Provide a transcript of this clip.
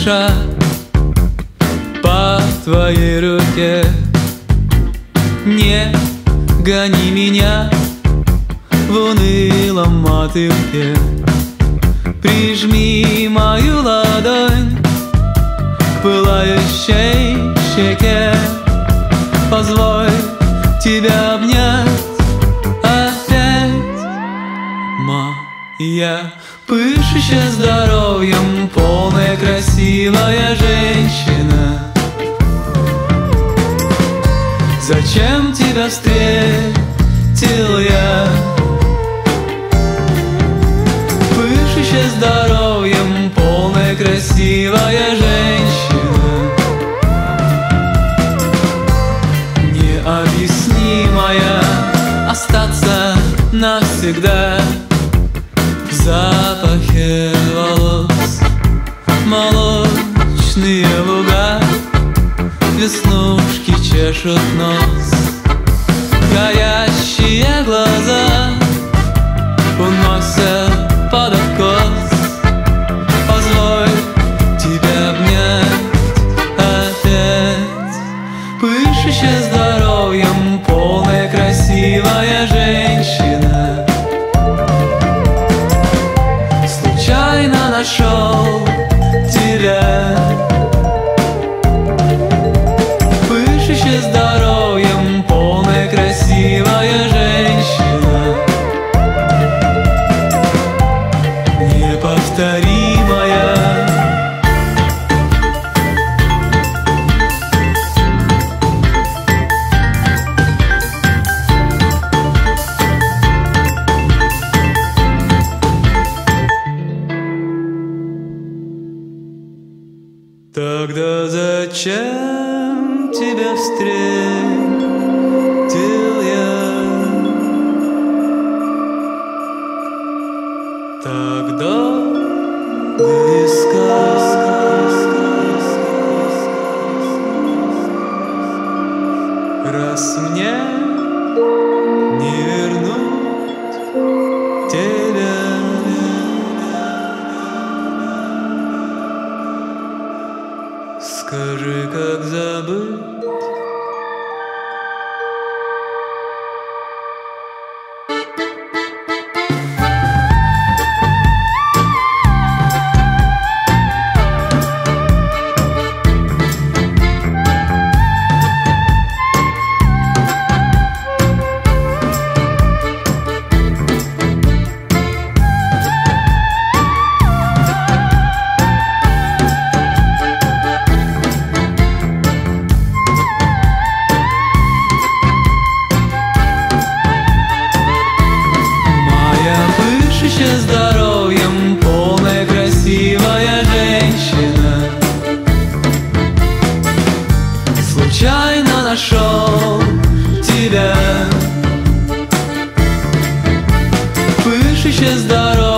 не дыша По твоей руке. Не гони меня В унылом мотылке Прижми мою ладонь К пылающей щеке. Позволь тебя обнять. Опять Моя пышущая здоровьем Полная красивая женщина. Зачем тебя встретил я? Пышущая здоровьем Полная красивая женщина. Необъяснимая Остаться навсегда запахе волос. Молочные луга Веснушки чешут нос. Горящие глаза Уносят под откос. Позволь тебя обнять опять. Пышущая здоровьем Полная красивая женщина Тогда зачем тебя встретил я? Долго искал Раз мне не вернуть Скажи, как забыть Тысяча здоровьем полная красивая женщина. Случайно нашел тебя. Пышище здоровьем